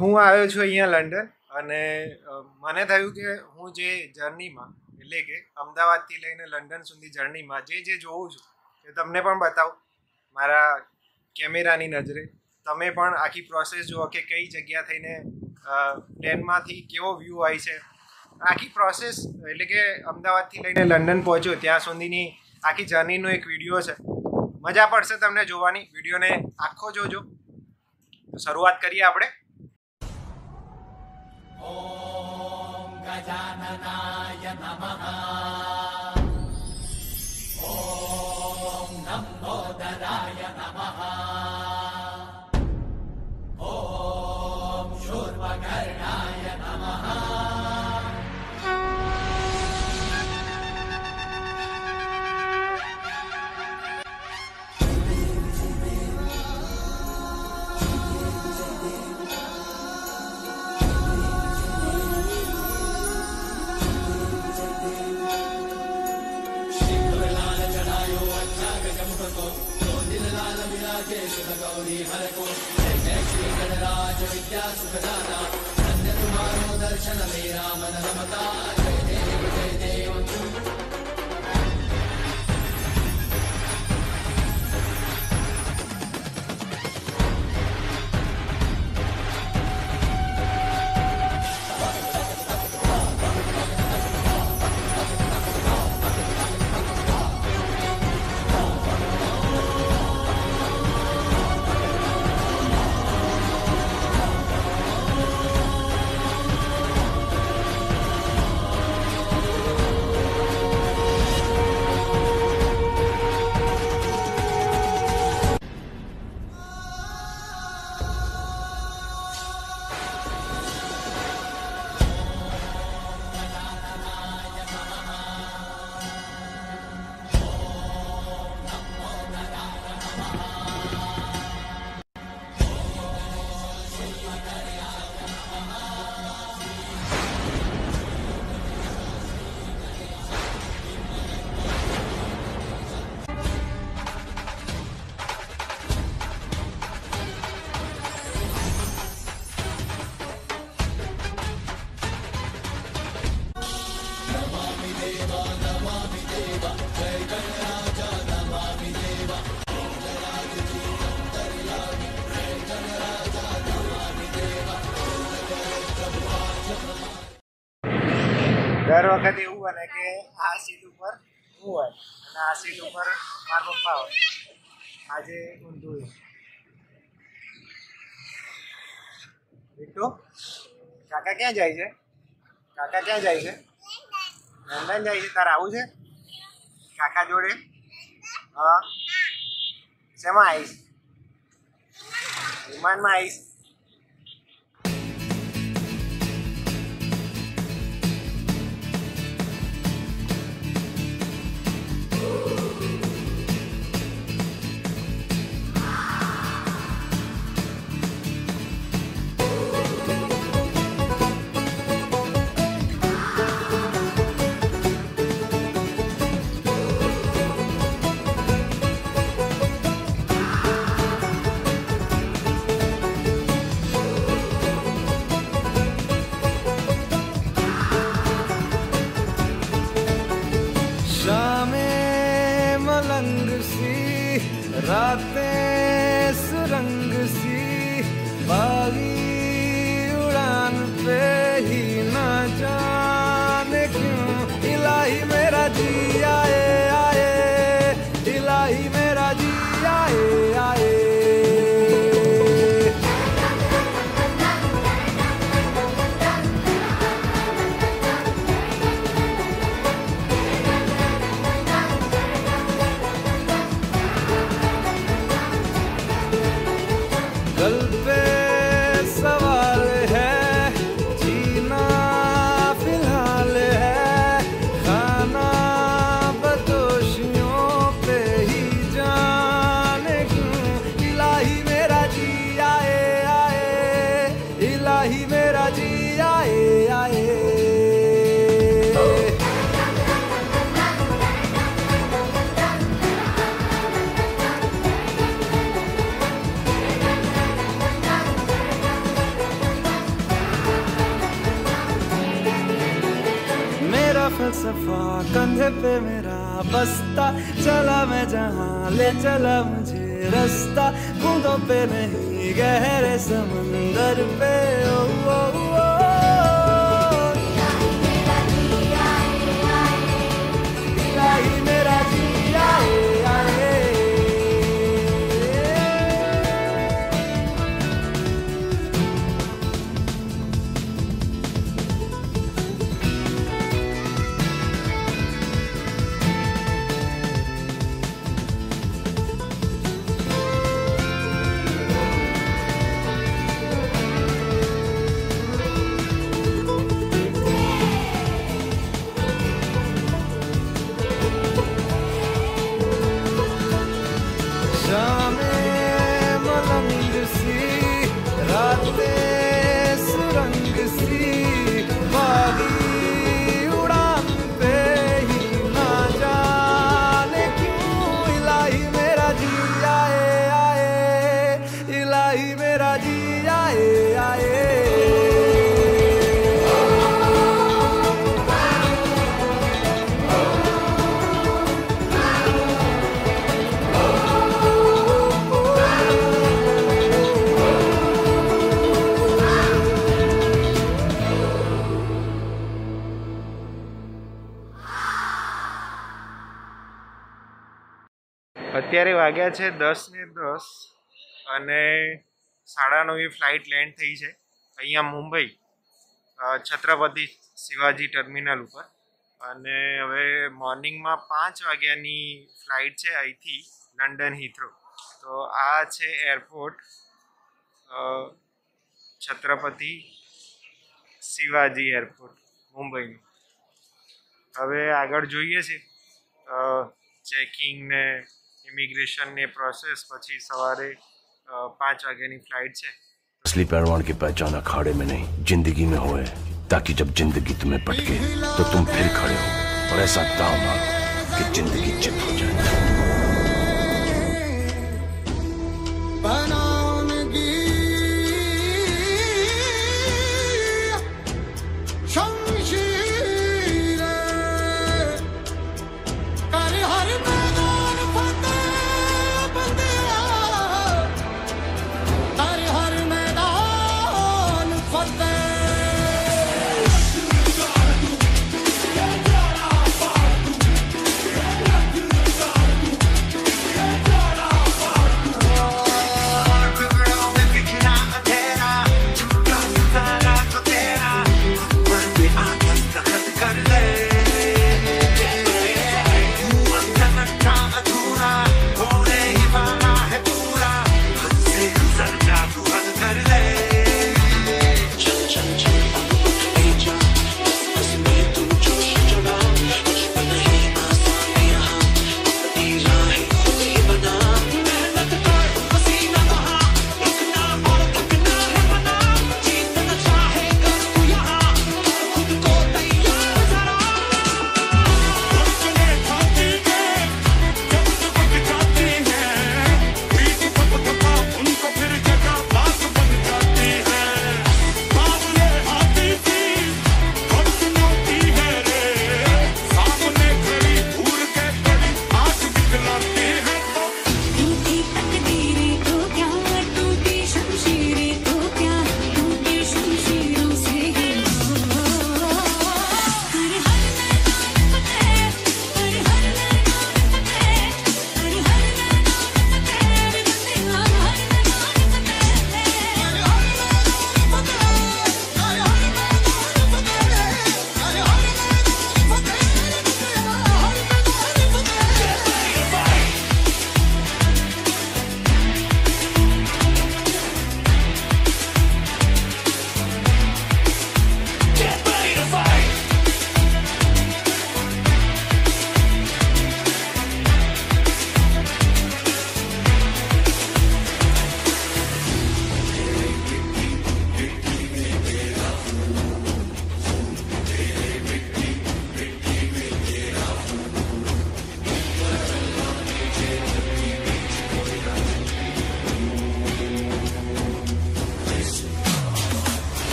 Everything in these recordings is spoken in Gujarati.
હું આવ્યો છું અહીંયા લંડન અને મને થયું કે હું જે જર્નીમાં, એટલે કે અમદાવાદથી લઈને લંડન સુધી જર્નીમાં જે જે જોઉં છું, એ તમને પણ બતાવું. મારા કેમેરાની નજરે. તમે પણ આખી પ્રોસેસ જુઓ કે કઈ જગ્યા થઈને ટ્રેનમાંથી કેવો વ્યૂ આવી છે. આખી પ્રોસેસ એટલે કે અમદાવાદથી લઈને લંડન પહોંચ્યો, ત્યાં સુધીની આખી જર્નીનો એક વીડિયો છે. મજા પડશે તમને જોવાની. વિડીયોને આખો જોજો. શરૂઆત કરીએ આપણે. ॐ गजाननाय नमः। દર વખતે એવું બને કે આ સીટ ઉપર હું હોય અને આ સીટ ઉપર મારા પપ્પા હોય. આજે ઊંધું. બીટુ કાકા ક્યાં જાય છે? કાકા ક્યાં જાય છે? લંડન જાય છે? તારે આવું છે? કાકા જોડે? હા. શેમાં આવીશ? વિમાનમાં આવીશ? रातें सुरंग सी बागी उड़ान पे फलसफा कंधे पे मेरा बस्ता चला मैं जहाँ ले चला मुझे रास्ता बूंदों पे नहीं गहरे समंदर पे ओ, ओ, અત્યારે વાગ્યા છે દસ ને દસ અને સાડા નવે ફ્લાઇટ લેન્ડ થઈ છે અહીંયા મુંબઈ છત્રપતિ શિવાજી ટર્મિનલ ઉપર. અને હવે મોર્નિંગમાં પાંચ વાગ્યાની ફ્લાઇટ છે અહીંથી લંડન હિથ્રો તો આ છે એરપોર્ટ છત્રપતિ શિવાજી એરપોર્ટ મુંબઈનું. હવે આગળ જોઈએ છે ચેકિંગ ને ઇમિગ્રેશનની પ્રોસેસ પછી સવારે પાંચ વાગ્યાની ફ્લાઇટ છે. اصلی پہلوان کی پہچان اکھاڑے میں نہیں زندگی میں ہوئے تاکہ جب زندگی تمہیں پٹکے تو تم پھر کھڑے ہو اور ایسا داؤ مارو کہ زندگی چپ ہو جائے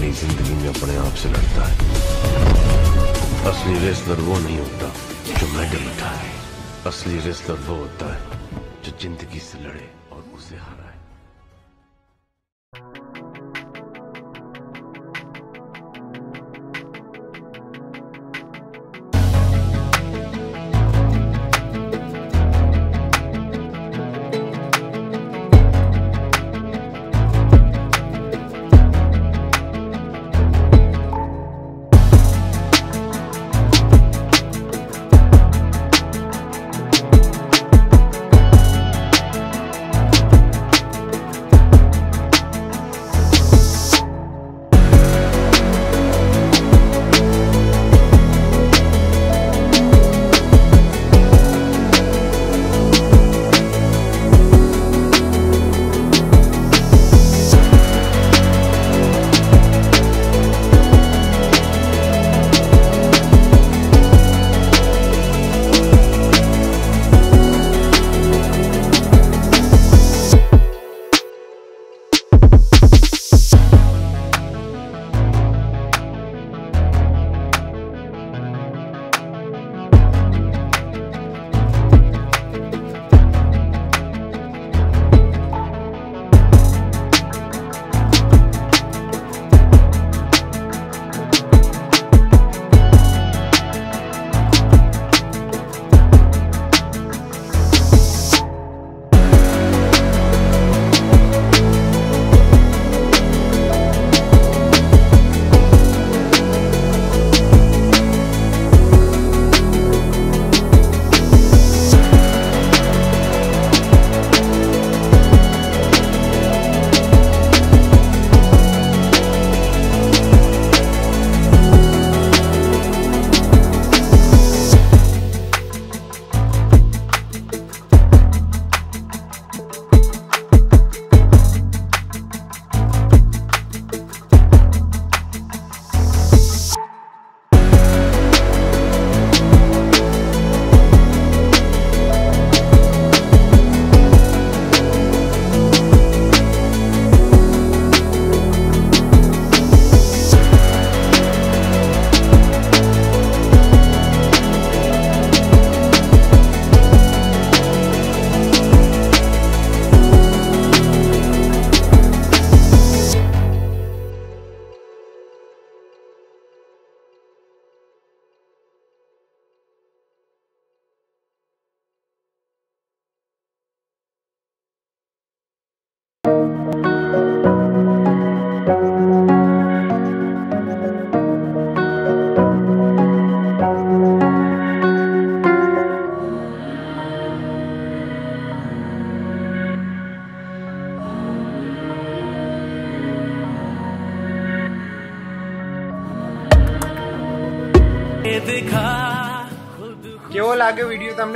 اپنی زندگی میں اپنے آپ سے لڑتا ہے۔ اصلی ریسلر وہ نہیں ہوتا جو میڈل اٹھائے اصلی ریسلر وہ ہوتا ہے جو زندگی سے لڑے اور اسے ہرائے۔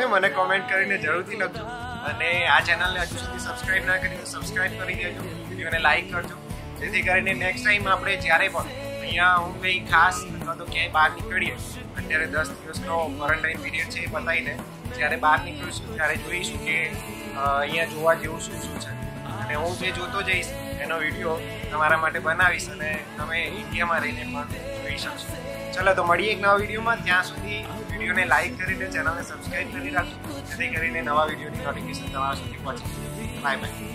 વીડિયો મને કોમેન્ટ કરીને જરૂરથી લખજો. અને આ ચેનલને હજુ સુધી સબસ્ક્રાઇબ ના કરી તો સબસ્ક્રાઇબ કરી દેજો. વિડીયોને લાઈક કરજો. જેથી કરીને નેક્સ્ટ ટાઈમ આપણે જ્યારે પણ અહીંયા હું કંઈ ખાસ અથવા તો ક્યાંય બહાર નીકળીએ, અત્યારે દસ દિવસનો ક્વોરન્ટાઇન પીરિયડ છે એ પતાવીને, જ્યારે બહાર નીકળીશું ત્યારે જોઈશું કે અહીંયા જોવા જેવું શું શું છે. અને હું જે જોતો જઈશ એનો વીડિયો તમારા માટે બનાવીશ અને તમે ઇન્ડિયામાં રહીને પણ જોઈ શકશો. ચલો તો મળીએ એક નવા વિડીયોમાં. ત્યાં સુધી વિડીયોને લાઈક કરીને ચેનલને સબસ્ક્રાઇબ કરી રાખજો જેથી કરીને નવા વિડીયોની નોટિફિકેશન તમારા સુધી પહોંચે. Bye bye